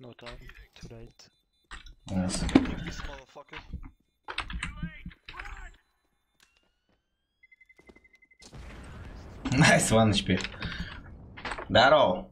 No time. Too late. Yes. This motherfucker. Nice one HP. Darrow.